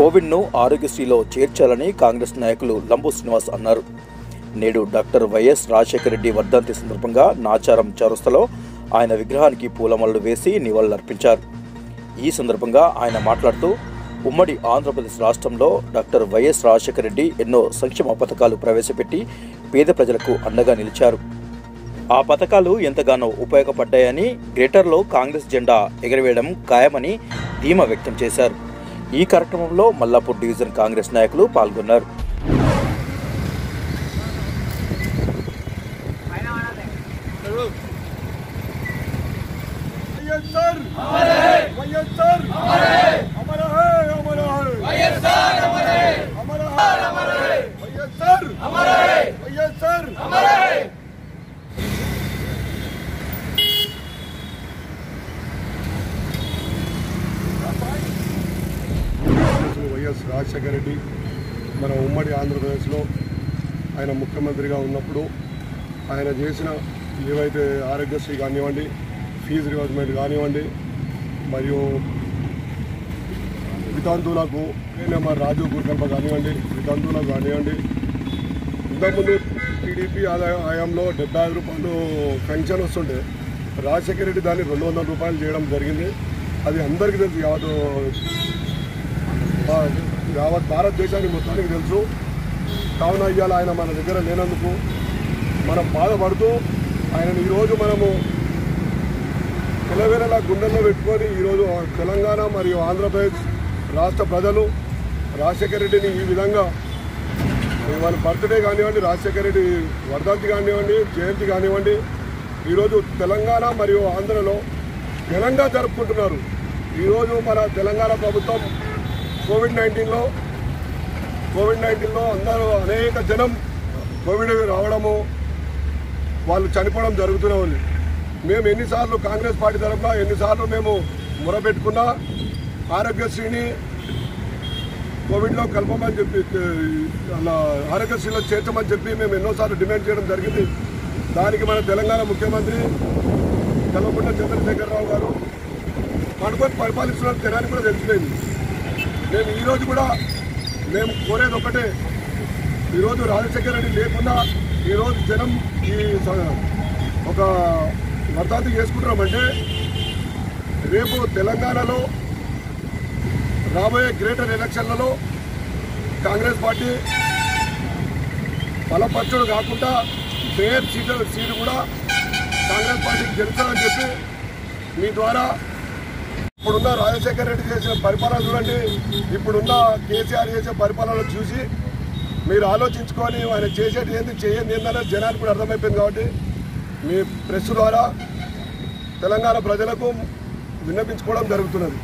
కోవిడ్ను ఆరోగ్యశ్రీలో చేర్చాలని కాంగ్రెస్ నాయకులు లంబు శ్రీనివాస్ అన్నారు. నేడు డాక్టర్ వైఎస్ రాజశేఖర రెడ్డి వర్ధంతి సందర్భంగా నాచారం చౌరస్తలో ఆయన విగ్రహానికి పూలమల్లు వేసి నివాళులర్పించారు. ఈ సందర్భంగా ఆయన మాట్లాడుతూ ఉమ్మడి ఆంధ్రప్రదేశ్ రాష్ట్రంలో డాక్టర్ వైఎస్ రాజశేఖర రెడ్డి ఎన్నో సంక్షేమ పథకాలు ప్రవేశపెట్టి పేద ప్రజలకు అండగా నిలిచారు. ఆ పథకాలు ఎంతగానో ఉపయోగపడ్డాయని గ్రేటర్లో కాంగ్రెస్ జెండా ఎగరవేయడం ఖాయమని ధీమా వ్యక్తం చేశారు. ఈ కార్యక్రమంలో మల్లాపూర్ డివిజన్ కాంగ్రెస్ నాయకులు పాల్గొన్నారు. YSR! YSR! YS Rajasekhara Reddy మన ఉమ్మడి ఆంధ్రప్రదేశ్లో ఆయన ముఖ్యమంత్రిగా ఉన్నప్పుడు ఆయన చేసిన ఏవైతే ఆరోగ్యశ్రీ కానివ్వండి ఫీజు రివర్స్మెంట్ కానివ్వండి మరియు వితంతువులకు మరి రాజు గుర్కల్ప కానివ్వండి వితంతువులకు కానివ్వండి ఇంతకుముందు టీడీపీ ఆదాయ హయాంలో డెబ్బై ఐదు రూపాయలు పెన్షన్ వస్తుంటే రాజశేఖర రెడ్డి దాన్ని రెండు వందల రూపాయలు చేయడం జరిగింది. అది అందరికీ తెలుసు యావత్ యావత్ భారతదేశానికి మొత్తానికి తెలుసు. కావున ఇవాళ ఆయన మన దగ్గర లేనందుకు మనం బాధపడుతూ ఆయనను ఈరోజు మనము తెలవేళలా గుండెల్లో పెట్టుకొని ఈరోజు తెలంగాణ మరియు ఆంధ్రప్రదేశ్ రాష్ట్ర ప్రజలు రాజశేఖర రెడ్డిని ఈ విధంగా వాళ్ళ బర్త్డే కానివ్వండి రాజశేఖర రెడ్డి వర్ధంతి కానివ్వండి జయంతి కానివ్వండి ఈరోజు తెలంగాణ మరియు ఆంధ్రలో ఘనంగా జరుపుకుంటున్నారు. ఈరోజు మన తెలంగాణ ప్రభుత్వం కోవిడ్ నైన్టీన్లో కోవిడ్ నైన్టీన్లో అందరూ అనేక జనం కోవిడ్ రావడము వాళ్ళు చనిపోవడం జరుగుతూనే ఉంది. మేము ఎన్నిసార్లు కాంగ్రెస్ పార్టీ తరఫున ఎన్నిసార్లు మేము మొరపెట్టుకున్నా ఆరోగ్యశ్రీని కోవిడ్లో కలపమని చెప్పి అలా ఆరోగ్యశ్రీలో చేర్చమని చెప్పి మేము ఎన్నోసార్లు డిమాండ్ చేయడం జరిగింది. దానికి మన తెలంగాణ ముఖ్యమంత్రి కల్వకుంట్ల చంద్రశేఖరరావు గారు పడుకొని పరిపాలిస్తున్న జనానికి కూడా తెలిసిపోయింది. మేము ఈరోజు కూడా మేము కోరేది ఒకటే ఈరోజు రాజశేఖర రెడ్డి లేకుండా ఈరోజు జనం ఈ ఒక వర్ధాంతి చేసుకుంటున్నామంటే రేపు తెలంగాణలో రాబోయే గ్రేటర్ ఎలక్షన్లలో కాంగ్రెస్ పార్టీ బలపరచుడు కాకుండా మేయర్ సీటు సీటు కూడా కాంగ్రెస్ పార్టీకి గెలుస్తానని చెప్పి మీ ద్వారా ఇప్పుడున్న రాజశేఖర రెడ్డి చేసిన పరిపాలన చూడండి ఇప్పుడున్న కేసీఆర్ చేసే పరిపాలన చూసి మీరు ఆలోచించుకొని ఆయన చేసేది ఏంది చేయండి ఏందనేది జనానికి కూడా అర్థమైపోయింది కాబట్టి మీ ప్రెస్ ద్వారా తెలంగాణ ప్రజలకు విన్నపించుకోవడం జరుగుతున్నది.